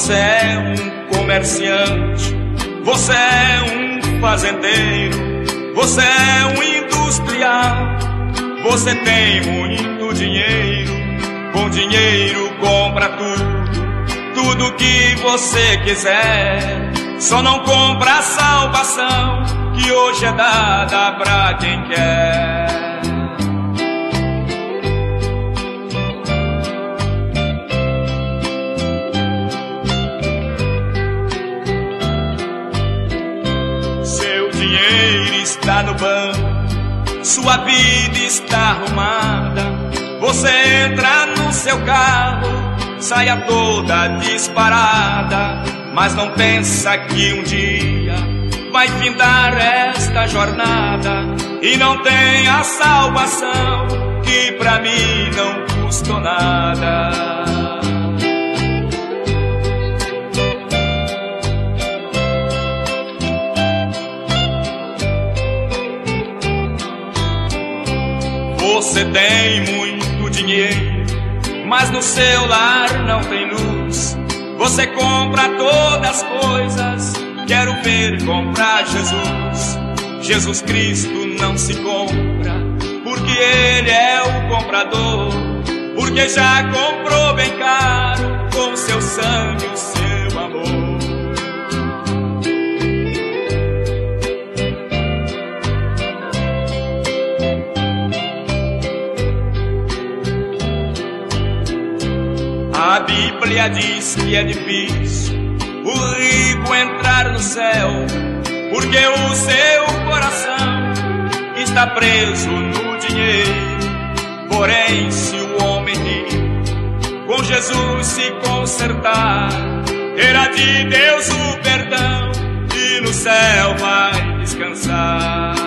Você é um comerciante, você é um fazendeiro, você é um industrial. Você tem muito dinheiro, com dinheiro compra tudo, tudo que você quiser. Só não compra a salvação que hoje é dada pra quem quer. Está no banco, sua vida está arrumada. Você entra no seu carro, saia toda disparada, mas não pensa que um dia vai findar esta jornada e não tem a salvação que pra mim não custou nada. Você tem muito dinheiro, mas no seu lar não tem luz. Você compra todas as coisas, quero ver comprar Jesus. Jesus Cristo não se compra, porque Ele é o comprador. Porque já comprou bem caro com seu sangue A Bíblia diz que é difícil o rico entrar no céu, porque o seu coração está preso no dinheiro. Porém, se o homem rico com Jesus se consertar, terá de Deus o perdão e no céu vai descansar.